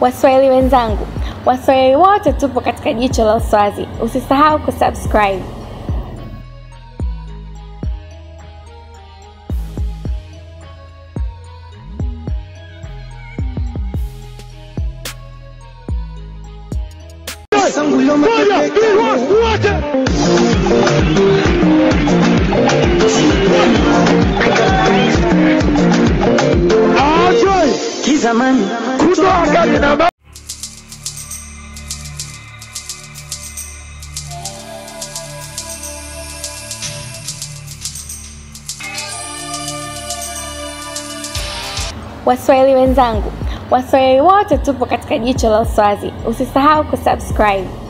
Waswahili wenzangu, Waswahili wote tupo katika jicho la uswazi. Usisahau kusubscribe. Kizamani Waswahili wenzangu, Waswahili wote tupo katika jicho la uswazi. Usisahau kusubscribe.